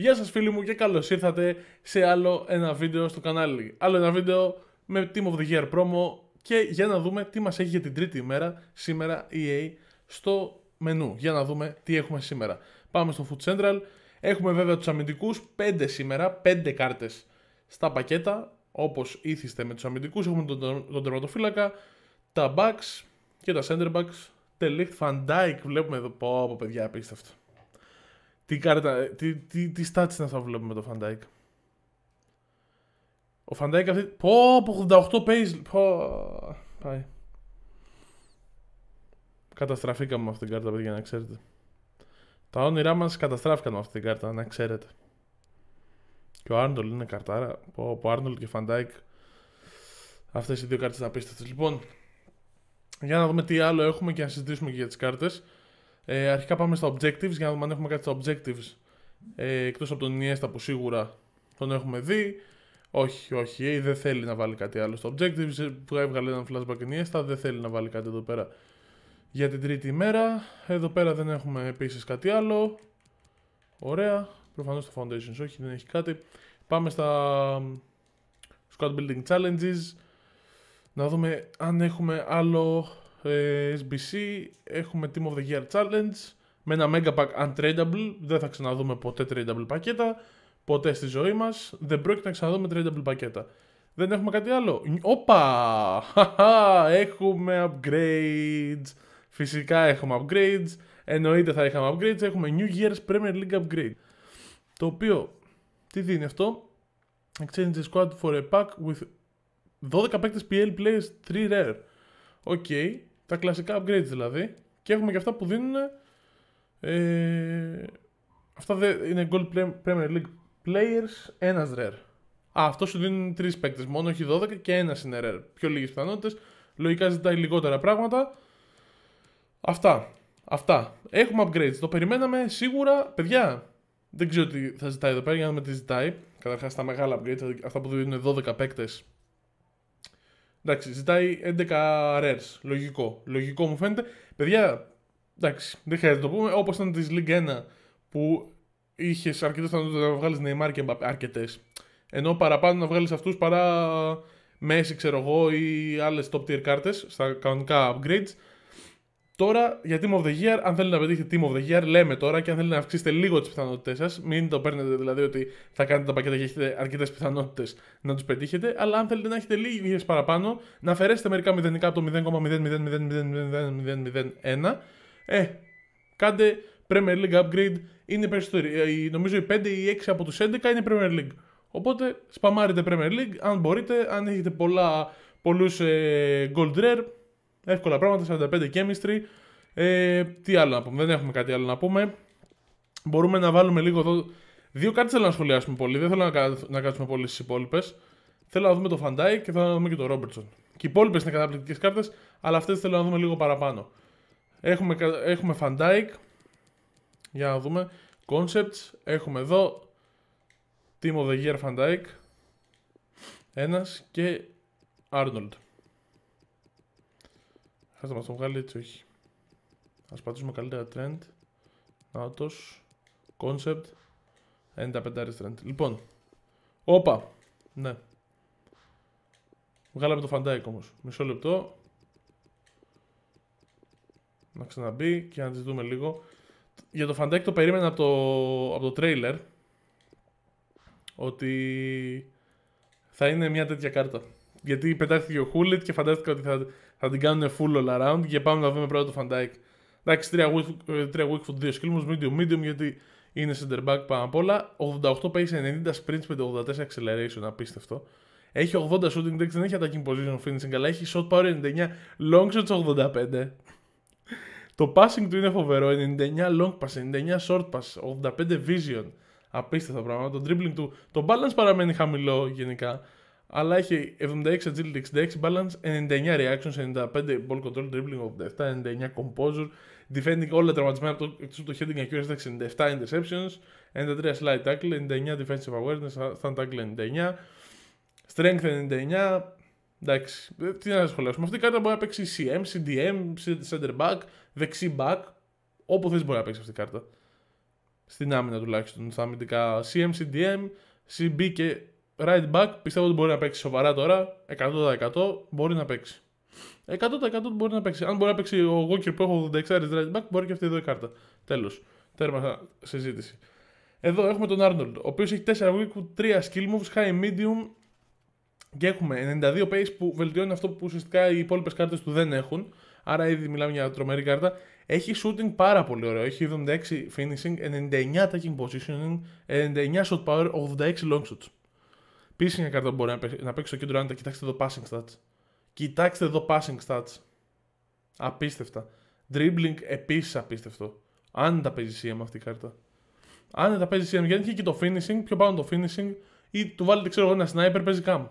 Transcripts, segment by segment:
Γεια σας φίλοι μου και καλώς ήρθατε σε άλλο ένα βίντεο στο κανάλι. Άλλο ένα βίντεο με Team of the Year promo και για να δούμε τι μας έχει για την τρίτη ημέρα σήμερα EA στο μενού. Για να δούμε τι έχουμε σήμερα. Πάμε στο Food Central. Έχουμε βέβαια τους αμυντικούς, 5 σήμερα, 5 κάρτες στα πακέτα. Όπως ήθιστε με τους αμυντικούς, έχουμε τον, τον τερματοφύλακα, τα backs και τα center backs. Τελείχτ, Van Dijk, βλέπουμε εδώ, πω, πω παιδιά, απίστευτο. Τι κάρτα, τι, τι, τι stats είναι αυτά που βλέπουμε με το Van Dijk. Ο Van Dijk αυτή, πω, πω, 88 pace, πω, πάει. Καταστραφήκαμε με αυτήν την κάρτα, παιδιά, να ξέρετε. Τα όνειρά μας καταστράφηκαν με αυτήν την κάρτα, να ξέρετε. Και ο Arnold είναι καρτάρα. Ο Arnold και Van Dijk. Αυτές οι δύο κάρτες είναι απίστευτες. Λοιπόν, για να δούμε τι άλλο έχουμε και να συζητήσουμε και για τις κάρτες. Ε, αρχικά πάμε στα objectives για να δούμε αν έχουμε κάτι στα objectives. Ε, Εκτός από τον Iniesta που σίγουρα τον έχουμε δει. Όχι, όχι, ε, δεν θέλει να βάλει κάτι άλλο στο objectives. Ε, που έβγαλε ένα flashback Iniesta, δεν θέλει να βάλει κάτι εδώ πέρα για την τρίτη ημέρα. Εδώ πέρα δεν έχουμε επίσης κάτι άλλο. Ωραία. Προφανώς το Foundations όχι, δεν έχει κάτι. Πάμε στα Squad Building Challenges. Να δούμε αν έχουμε άλλο ε, SBC. Έχουμε Team of the Year Challenge. Με ένα Mega Pack Untradable. Δεν θα ξαναδούμε ποτέ tradable πακέτα. Ποτέ στη ζωή μας. Δεν πρόκειται να ξαναδούμε tradable πακέτα. Δεν έχουμε κάτι άλλο. Όπα! Έχουμε upgrades. Φυσικά έχουμε upgrades. Εννοείται θα είχαμε upgrades. Έχουμε New Year's Premier League upgrade. Το οποίο, τι δίνει αυτό; Exchange the squad for a pack with 12 παίκτες PL players 3 rare. OK, okay. Τα κλασικά upgrades δηλαδή. Και έχουμε και αυτά που δίνουν... Ε, αυτά είναι Gold Premier League players, ένας rare. Α, αυτό σου δίνει 3 παίκτες μόνο, όχι 12 και ένας είναι rare. Πιο λίγες πιθανότητες. Λογικά ζητάει λιγότερα πράγματα. Αυτά. Αυτά. Έχουμε upgrades. Το περιμέναμε σίγουρα. Παιδιά, δεν ξέρω τι θα ζητάει εδώ πέρα για να δούμε τι ζητάει. Καταρχάς τα μεγάλα upgrades, αυτά που δίνουν 12 παίκτες. Εντάξει, ζητάει 11 rares. Λογικό. Λογικό μου φαίνεται. Παιδιά, εντάξει, δεν χρειάζεται να το πούμε. Όπως ήταν της League 1 που είχες αρκετέ πιθανότητε να βγάλεις Neymar και Mbappé. Αρκετές. Ενώ παραπάνω να βγάλεις αυτούς παρά Messi, ξέρω εγώ, ή άλλες top tier κάρτες στα κανονικά upgrades. Τώρα για Team of the Year, αν θέλετε να πετύχετε Team of the Year, λέμε τώρα και αν θέλετε να αυξήσετε λίγο τι πιθανότητέ σα, μην το παίρνετε δηλαδή ότι θα κάνετε τα πακέτα και έχετε αρκετέ πιθανότητε να του πετύχετε, αλλά αν θέλετε να έχετε λίγε παραπάνω, να αφαιρέσετε μερικά μηδενικά από το 0,0000001, ε, κάντε Premier League upgrade, είναι περισσότεροι. Νομίζω οι 5 ή 6 από του 11 είναι Premier League. Οπότε σπαμάρετε Premier League, αν μπορείτε, αν έχετε πολλά, πολλούς ε, Gold Rare, Εύκολα πράγματα, 45 chemistry. Ε, τι άλλο να πούμε, δεν έχουμε κάτι άλλο να πούμε. Μπορούμε να βάλουμε λίγο εδώ. Δύο κάρτες θέλω να σχολιάσουμε πολύ. Δεν θέλω να, να κάτσουμε πολύ στις υπόλοιπες. Θέλω να δούμε το Van Dijk και θέλω να δούμε και το Robertson. Και οι υπόλοιπες είναι καταπληκτικές κάρτες, αλλά αυτές θέλω να δούμε λίγο παραπάνω. Έχουμε, έχουμε Van Dijk. Για να δούμε. Concepts. Έχουμε εδώ. Team of the Year Van Dijk. Ένας και Arnold. Θα μας το βγάλει έτσι, όχι. Ας πατήσουμε καλύτερα trend. Νάτος. Concept. 95 trend. Λοιπόν. Όπα. Ναι. Βγάλαμε το Fandike όμως. Μισό λεπτό. Να ξαναμπεί και να τις δούμε λίγο. Για το Fandike το περίμενα από το, από το trailer. Ότι θα είναι μια τέτοια κάρτα. Γιατί πετάχτηκε ο Χούλιτ και φαντάστηκα ότι θα, θα την κάνουν full all around και πάμε να δούμε πρώτα το Fandike. Εντάξει, 3 weak, 3 weak foot, 2 skill medium, medium γιατί είναι center back πάνω απ' όλα. 88 pace, 90 sprints με 84 acceleration, απίστευτο. Έχει 80 shooting decks, δεν έχει attacking position finishing, αλλά έχει shot power 99, long shots 85. Το passing του είναι φοβερό, 99 long pass, 99 short pass, 85 vision. Απίστευτα πράγματα. Το dribbling του, το balance παραμένει χαμηλό γενικά αλλά έχει 76 agility, 66 balance, 99 reactions, 95 ball control, dribbling, 87, 99 composure, defending όλα τραυματισμένα από το, το heading accuracy, 67 interceptions, 93 slide tackle, 99 defensive awareness, stand tackle 99, strength 99, εντάξει, τι να σχολιάσουμε. Αυτή η κάρτα μπορεί να παίξει CM, CDM, center back, δεξί back, όπου θες μπορεί να παίξει αυτή η κάρτα. Στην άμυνα τουλάχιστον. Στα αμυντικά CM, CDM, CB και right back. Πιστεύω ότι μπορεί να παίξει σοβαρά τώρα. 100% μπορεί να παίξει. 100% μπορεί να παίξει. Αν μπορεί να παίξει ο Walker που έχω 86 right back, μπορεί και αυτή εδώ η κάρτα. Τέλος. Τέρμα συζήτηση. Εδώ έχουμε τον Arnold, ο οποίος έχει 4 weak, 3 skill moves, high medium και έχουμε 92 pace που βελτιώνει αυτό που ουσιαστικά οι υπόλοιπες κάρτες του δεν έχουν. Άρα ήδη μιλάμε για τρομερή κάρτα. Έχει shooting πάρα πολύ ωραίο. Έχει 76 finishing, 99 attacking positioning, 99 shot power, 86 long shots. Επίση μια κάρτα που μπορεί να παίξεις στο κέντρο αν κοιτάξτε εδώ passing stats. Κοιτάξτε εδώ passing stats. Απίστευτα. Dribbling επίσης απίστευτο. Αν τα παίζει CM αυτή η κάρτα. Αν τα παίζει CM, γιατί έχει και το finishing, πιο πάνω το finishing, ή του βάλετε ξέρω εγώ ένα sniper, παίζει cam.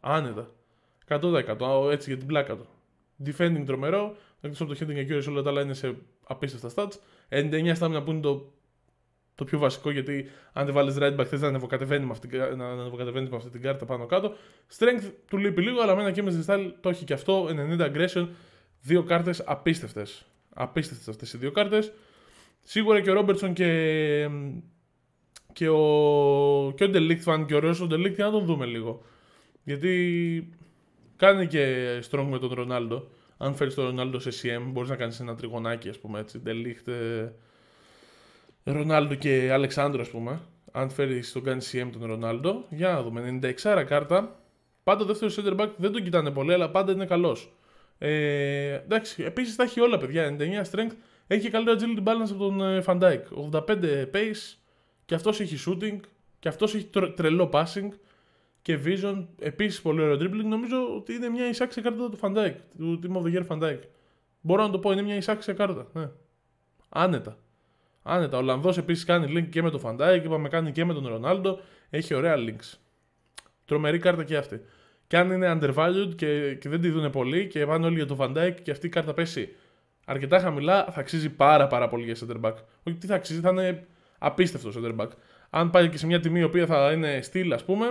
Άνετα. 100% έτσι για την πλάκα του. Defending τρομερό, εκτός από το heading και όλα τα άλλα είναι σε απίστευτα stats. 99 stamina που είναι το, το πιο βασικό γιατί αν δεν βάλεις right back θες να ανεβοκατεβαίνει με, αυτή, να ανεβοκατεβαίνει με αυτή την κάρτα πάνω κάτω. Strength του λείπει λίγο, αλλά με ένα chemistry style το έχει και αυτό. 90 aggression, δύο κάρτες απίστευτες. Απίστευτες αυτές οι δύο κάρτες. Σίγουρα και ο Ρόμπερτσον και, και ο, και ο Delict φάνηκε και ωραίος ο Delict να τον δούμε λίγο. Γιατί κάνει και strong με τον Ρονάλντο. Αν φέρεις τον Ρονάλντο σε CM, μπορείς να κάνεις ένα τριγωνάκι, ας πούμε έτσι. Delict, ε, Ρονάλντο και Αλεξάνδρο, ας πούμε. Αν φέρει τον κάνει CM τον Ρονάλντο. Για να δούμε. 96 κάρτα. Πάντα ο δεύτερο center back δεν τον κοιτάνε πολύ, αλλά πάντα είναι καλός. Ε, εντάξει, επίσης θα έχει όλα παιδιά. 99 strength, έχει και καλύτερο agility balance από τον Van 85 pace και αυτός έχει shooting και αυτός έχει τρελό passing και vision. Επίσης πολύ ωραίο dribbling. Νομίζω ότι είναι μια εισάξια κάρτα του Van του Team of the Year Van Μπορώ να το πω, είναι μια εισάξια κάρτα. Ναι. Άνετα. Άνετα. Ο Ολλανδό επίσης κάνει link και με τον Van είπαμε κάνει και με τον Ρονάλντο. Έχει ωραία links. Τρομερή κάρτα και αυτή. Και αν είναι undervalued και, και δεν τη δουν πολύ και πάνε όλοι για τον Van και αυτή η κάρτα πέσει αρκετά χαμηλά, θα αξίζει πάρα, πάρα πολύ για center back. Όχι τι θα αξίζει, θα είναι απίστευτο center back. Αν πάει και σε μια τιμή η οποία θα είναι στυλ, ας πούμε,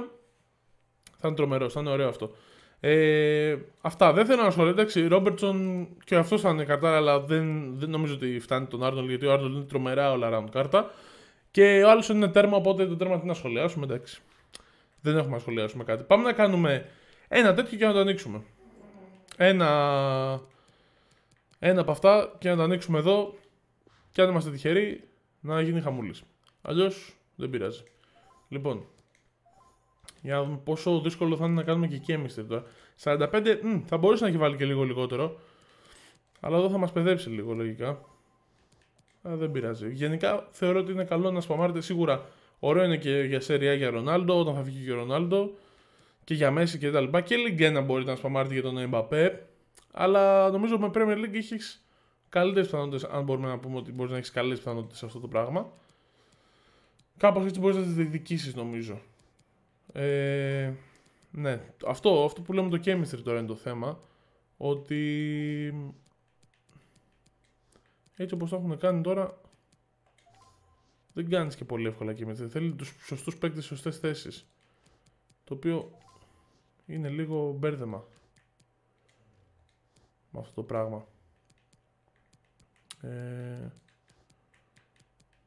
θα είναι τρομερός, θα είναι ωραίο αυτό. Ε, αυτά δεν θέλω να σχολιάσω. Εντάξει, Ρόμπερτσον και αυτός θα είναι καρτάρα, αλλά δεν, δεν νομίζω ότι φτάνει τον Άρνολ γιατί ο Άρνολ είναι τρομερά όλα around κάρτα. Και ο άλλος είναι τέρμα, οπότε το τέρμα τι να σχολιάσουμε. Εντάξει. Δεν έχουμε να σχολιάσουμε κάτι. Πάμε να κάνουμε ένα τέτοιο και να το ανοίξουμε. Ένα ένα από αυτά και να τα ανοίξουμε εδώ και αν είμαστε τυχεροί να γίνει χαμούλης. Αλλιώς δεν πειράζει. Λοιπόν, για να δούμε πόσο δύσκολο θα είναι να κάνουμε και chemistry τώρα. 45 μ, θα μπορούσε να έχει βάλει και λίγο λιγότερο. Αλλά εδώ θα μας παιδέψει λίγο λογικά. Αλλά δεν πειράζει. Γενικά θεωρώ ότι είναι καλό να σπαμάρετε σίγουρα. Ωραίο είναι και για σεριά για Ρονάλντο, όταν θα φύγει και ο Ρονάλντο. Και για Μέση και τα λοιπά. Και Λιγκένα μπορείτε να σπαμάρετε για τον Εμπαπέ. Αλλά νομίζω με Premier League έχεις καλύτερες πιθανότητες, αν μπορούμε να πούμε ότι μπορείς να έχεις καλέ πιθανότητες σε αυτό το πράγμα. Κάπως έτσι μπορείς να τις διεκδικήσεις, νομίζω. Ε, ναι, αυτό, αυτό που λέμε το chemistry τώρα είναι το θέμα. Ότι έτσι όπως το έχουν κάνει τώρα δεν κάνεις και πολύ εύκολα chemistry. Θέλει τους σωστούς παίκτες σε σωστές θέσεις. Το οποίο είναι λίγο μπέρδεμα με αυτό το πράγμα. Ε...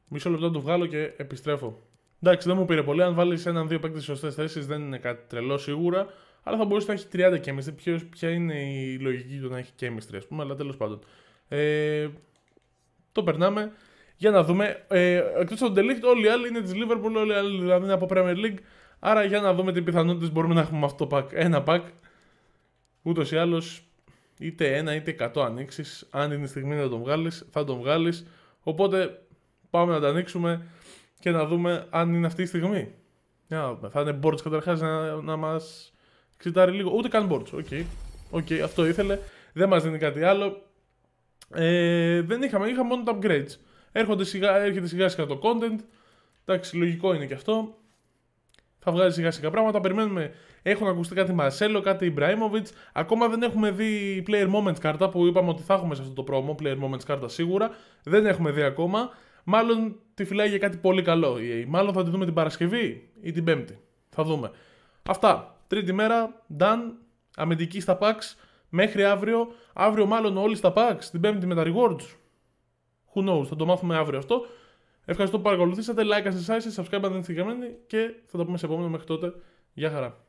Μισό λεπτό να το βγάλω και επιστρέφω. Εντάξει, δεν μου πήρε πολύ. Αν βάλεις έναν-δύο παίκτες σε σωστές θέσεις, δεν είναι κάτι τρελό σίγουρα. Αλλά θα μπορούσε να έχει 30 chemistry. Ποιος, ποια είναι η λογική του να έχει chemistry, ας πούμε. Αλλά τέλος πάντων. Ε, το περνάμε για να δούμε. Ε, Εκτός από τον Delict, όλοι οι άλλοι είναι της Liverpool, όλοι οι άλλοι δηλαδή είναι από Premier League. Άρα για να δούμε τι πιθανότητες μπορούμε να έχουμε αυτό το pack. Ένα pack. Ούτως ή άλλως είτε ένα είτε 100 ανοίξεις. Αν είναι η στιγμή να τον βγάλεις, θα τον βγάλεις. Οπότε πάμε να τα ανοίξουμε και να δούμε αν είναι αυτή η στιγμή. Για Θα είναι boards καταρχάς να, να μας εξιτάρει λίγο. Ούτε καν boards. OK, okay. okay, αυτό ήθελε. Δεν μας δίνει κάτι άλλο. Ε, δεν είχαμε, είχαμε μόνο τα upgrades. Έρχονται σιγά, έρχεται σιγά σιγά το content. Εντάξει, λογικό είναι και αυτό. Θα βγάζει σιγά σιγά πράγματα. Περιμένουμε έχουν ακουστεί κάτι Μαρσέλο, κάτι Ιμπραήμοβιτ. Ακόμα δεν έχουμε δει Player Moments κάρτα που είπαμε ότι θα έχουμε σε αυτό το promo. Player Moments κάρτα σίγουρα. Δεν έχουμε δει ακόμα. Μάλλον τη φυλάει για κάτι πολύ καλό. Μάλλον θα τη δούμε την Παρασκευή ή την Πέμπτη. Θα δούμε. Αυτά. Τρίτη μέρα. Done. Αμυντική στα packs. Μέχρι αύριο. Αύριο μάλλον όλοι στα packs. Την Πέμπτη με τα rewards. Who knows. Θα το μάθουμε αύριο αυτό. Ευχαριστώ που παρακολουθήσατε. Like, αν σας άρεσε, subscribe αν δεν είστε και θα τα πούμε σε επόμενο μέχρι τότε. Γεια χαρά.